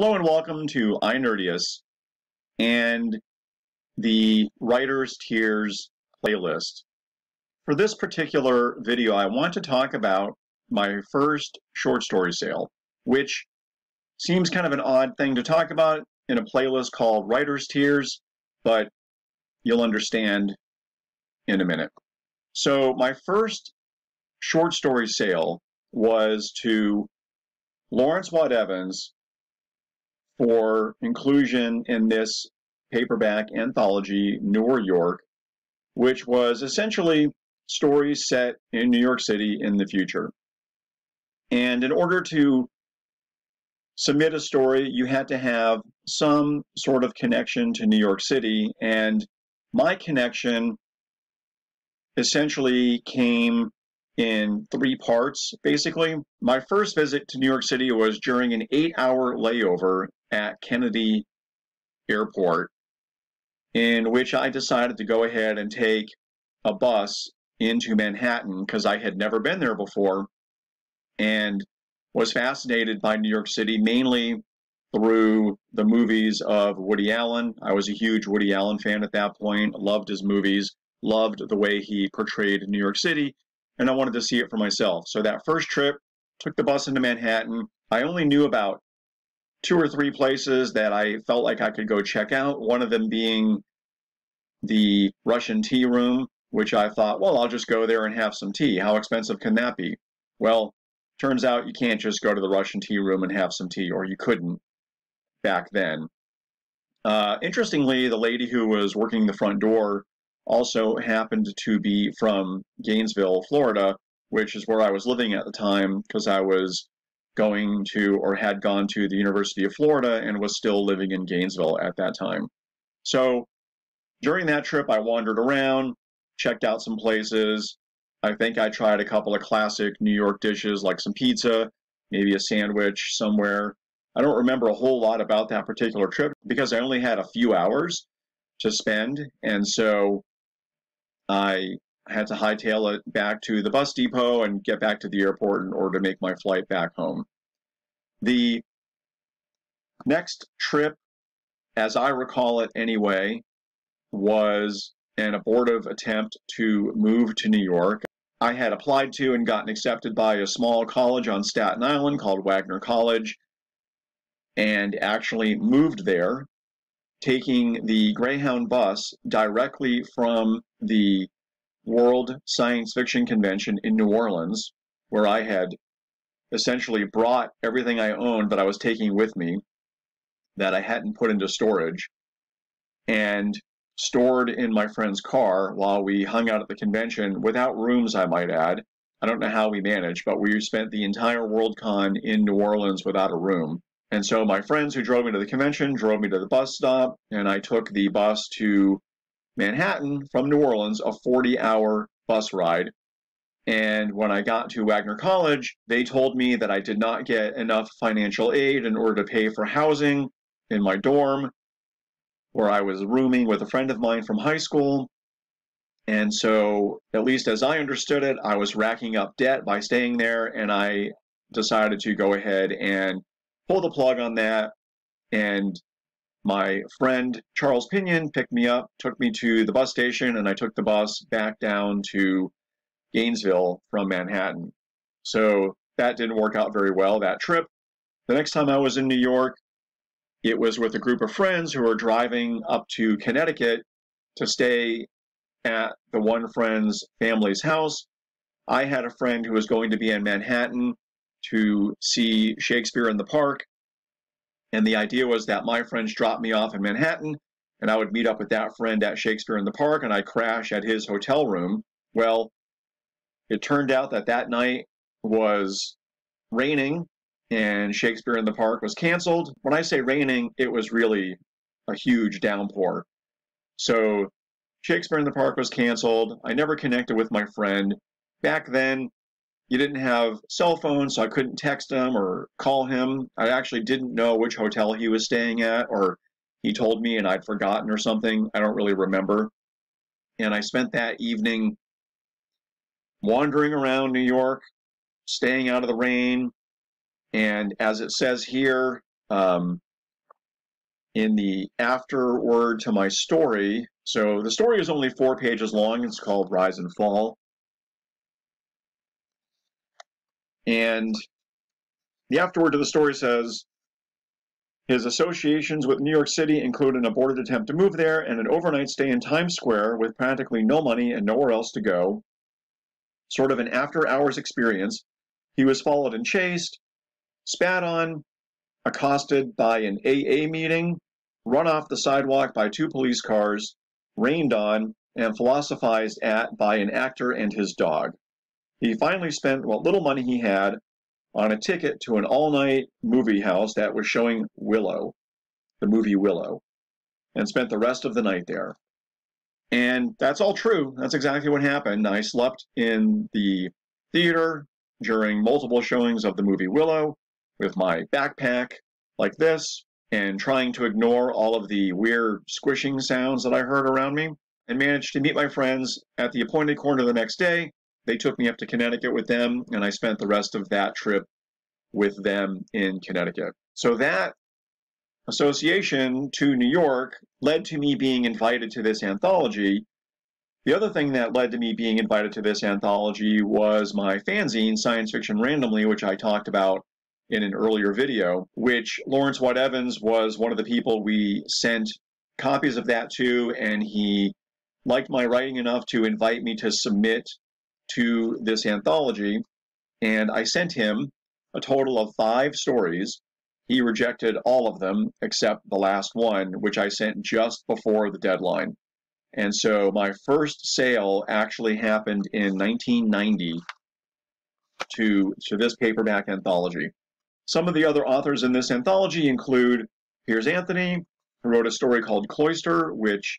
Hello and welcome to iNerdius and the Writer's Tears playlist. For this particular video, I want to talk about my first short story sale, which seems kind of an odd thing to talk about in a playlist called Writer's Tears, but you'll understand in a minute. So my first short story sale was to Lawrence Watt-Evans for inclusion in this paperback anthology, Newer York, which was essentially stories set in New York City in the future. And in order to submit a story, you had to have some sort of connection to New York City. And my connection essentially came in three parts, basically. My first visit to New York City was during an eight hour layover at Kennedy Airport, in which I decided to go ahead and take a bus into Manhattan because I had never been there before and was fascinated by New York City mainly through the movies of Woody Allen. I was a huge Woody Allen fan at that point, loved his movies, loved the way he portrayed New York City, and I wanted to see it for myself. So that first trip, took the bus into Manhattan. I only knew about two or three places that I felt like I could go check out. One of them being the Russian tea room, which I thought, well, I'll just go there and have some tea. How expensive can that be? Well, turns out you can't just go to the Russian tea room and have some tea, or you couldn't back then. Uh, interestingly, the lady who was working the front door also happened to be from Gainesville, Florida, which is where I was living at the time because I was going to or had gone to the University of Florida and was still living in Gainesville at that time. So during that trip, I wandered around, checked out some places. I think I tried a couple of classic New York dishes like some pizza, maybe a sandwich somewhere. I don't remember a whole lot about that particular trip because I only had a few hours to spend. And so I had to hightail it back to the bus depot and get back to the airport in order to make my flight back home. The next trip, as I recall it anyway, was an abortive attempt to move to New York. I had applied to and gotten accepted by a small college on Staten Island called Wagner College and actually moved there, taking the Greyhound bus directly from the World Science Fiction Convention in New Orleans, where I had essentially brought everything I owned that I was taking with me that I hadn't put into storage and stored in my friend's car while we hung out at the convention without rooms, I might add. I don't know how we managed, but we spent the entire Worldcon in New Orleans without a room. And so my friends who drove me to the convention drove me to the bus stop, and I took the bus to Manhattan from New Orleans, a 40 hour bus ride. And when I got to Wagner College, they told me that I did not get enough financial aid in order to pay for housing in my dorm, where I was rooming with a friend of mine from high school. And so, at least as I understood it, I was racking up debt by staying there, and I decided to go ahead and pull the plug on that and my friend Charles Pinion picked me up, took me to the bus station, and I took the bus back down to Gainesville from Manhattan. So that didn't work out very well, that trip. The next time I was in New York, it was with a group of friends who were driving up to Connecticut to stay at the one friend's family's house. I had a friend who was going to be in Manhattan to see Shakespeare in the Park and the idea was that my friends dropped me off in Manhattan, and I would meet up with that friend at Shakespeare in the Park, and I'd crash at his hotel room. Well, it turned out that that night was raining, and Shakespeare in the Park was canceled. When I say raining, it was really a huge downpour. So Shakespeare in the Park was canceled. I never connected with my friend. Back then, you didn't have cell phones, so I couldn't text him or call him. I actually didn't know which hotel he was staying at, or he told me and I'd forgotten or something. I don't really remember. And I spent that evening wandering around New York, staying out of the rain. And as it says here, um, in the afterword to my story. So the story is only four pages long. It's called Rise and Fall. And the afterword to the story says his associations with New York City include an aborted attempt to move there and an overnight stay in Times Square with practically no money and nowhere else to go. Sort of an after hours experience. He was followed and chased, spat on, accosted by an AA meeting, run off the sidewalk by two police cars, rained on, and philosophized at by an actor and his dog. He finally spent what little money he had on a ticket to an all night movie house that was showing Willow, the movie Willow, and spent the rest of the night there. And that's all true. That's exactly what happened. I slept in the theater during multiple showings of the movie Willow with my backpack like this and trying to ignore all of the weird squishing sounds that I heard around me and managed to meet my friends at the appointed corner the next day they took me up to Connecticut with them, and I spent the rest of that trip with them in Connecticut. So that association to New York led to me being invited to this anthology. The other thing that led to me being invited to this anthology was my fanzine, Science Fiction Randomly, which I talked about in an earlier video, which Lawrence Watt-Evans was one of the people we sent copies of that to, and he liked my writing enough to invite me to submit to this anthology, and I sent him a total of five stories. He rejected all of them except the last one, which I sent just before the deadline. And so my first sale actually happened in 1990 to, to this paperback anthology. Some of the other authors in this anthology include Piers Anthony, who wrote a story called Cloister, which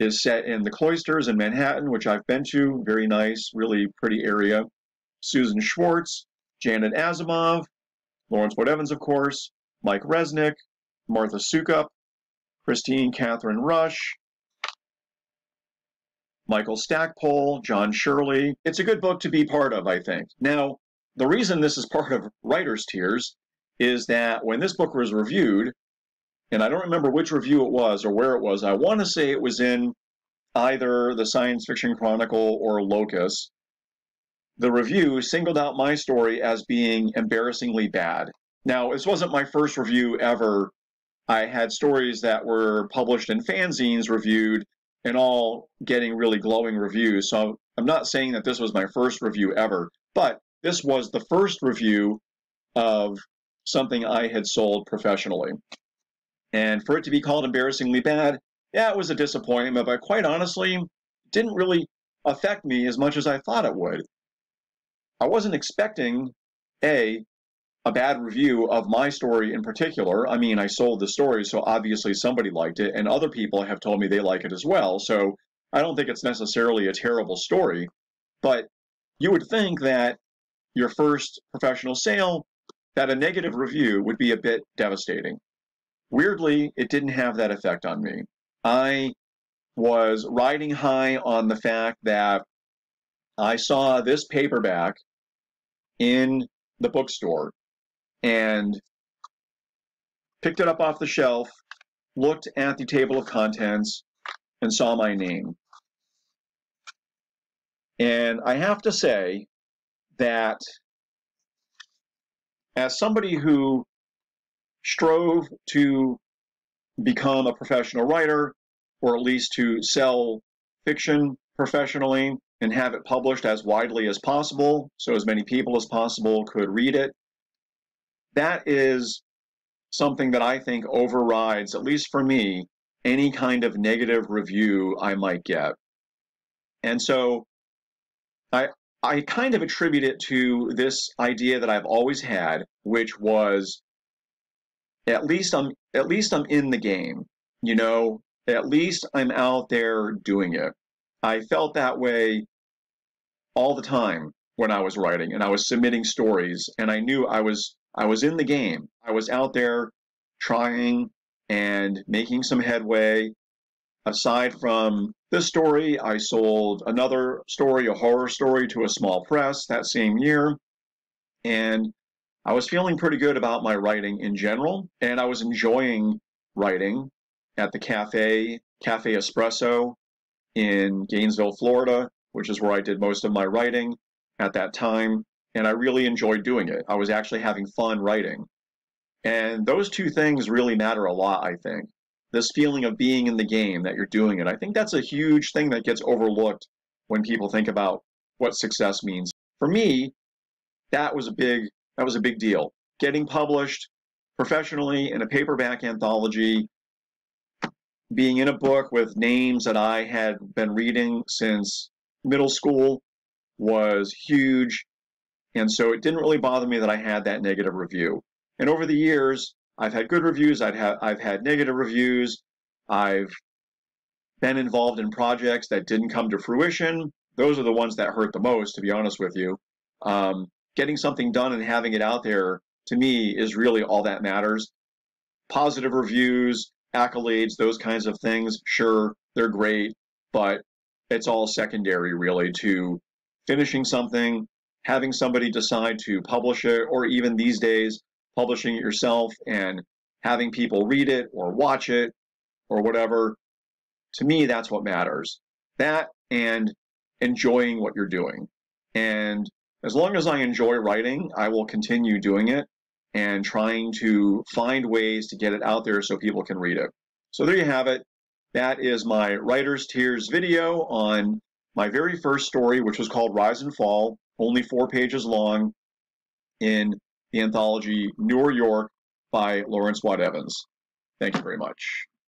is set in the cloisters in Manhattan, which I've been to. Very nice, really pretty area. Susan Shwartz, Janet Asimov, Lawrence Watt-Evans, of course, Mike Resnick, Martha Soukup, Kristine Kathryn Rusch, Michael Stackpole, John Shirley. It's a good book to be part of, I think. Now, the reason this is part of Writer's Tears is that when this book was reviewed, and I don't remember which review it was or where it was. I want to say it was in either the Science Fiction Chronicle or Locus. The review singled out my story as being embarrassingly bad. Now, this wasn't my first review ever. I had stories that were published in fanzines reviewed and all getting really glowing reviews. So I'm not saying that this was my first review ever, but this was the first review of something I had sold professionally. And for it to be called embarrassingly bad, yeah, it was a disappointment, but quite honestly, didn't really affect me as much as I thought it would. I wasn't expecting a a bad review of my story in particular. I mean, I sold the story, so obviously somebody liked it, and other people have told me they like it as well. So I don't think it's necessarily a terrible story, but you would think that your first professional sale, that a negative review would be a bit devastating. Weirdly, it didn't have that effect on me. I was riding high on the fact that I saw this paperback in the bookstore and picked it up off the shelf, looked at the table of contents, and saw my name. And I have to say that as somebody who strove to become a professional writer or at least to sell fiction professionally and have it published as widely as possible so as many people as possible could read it. That is something that I think overrides, at least for me, any kind of negative review I might get. And so I I kind of attribute it to this idea that I've always had, which was at least I'm at least I'm in the game. You know, at least I'm out there doing it. I felt that way all the time when I was writing and I was submitting stories and I knew I was I was in the game. I was out there trying and making some headway. Aside from this story, I sold another story, a horror story, to a small press that same year. And I was feeling pretty good about my writing in general, and I was enjoying writing at the cafe, Cafe Espresso in Gainesville, Florida, which is where I did most of my writing at that time. And I really enjoyed doing it. I was actually having fun writing. And those two things really matter a lot, I think. This feeling of being in the game that you're doing it. I think that's a huge thing that gets overlooked when people think about what success means. For me, that was a big that was a big deal. Getting published professionally in a paperback anthology, being in a book with names that I had been reading since middle school was huge. And so it didn't really bother me that I had that negative review. And over the years, I've had good reviews, I've had, I've had negative reviews, I've been involved in projects that didn't come to fruition. Those are the ones that hurt the most, to be honest with you. Um, getting something done and having it out there, to me, is really all that matters. Positive reviews, accolades, those kinds of things, sure, they're great, but it's all secondary, really, to finishing something, having somebody decide to publish it, or even these days, publishing it yourself and having people read it or watch it or whatever, to me, that's what matters. That and enjoying what you're doing. And as long as I enjoy writing, I will continue doing it and trying to find ways to get it out there so people can read it. So there you have it. That is my Writer's Tears video on my very first story, which was called Rise and Fall, only four pages long in the anthology Newer York by Lawrence Watt-Evans. Thank you very much.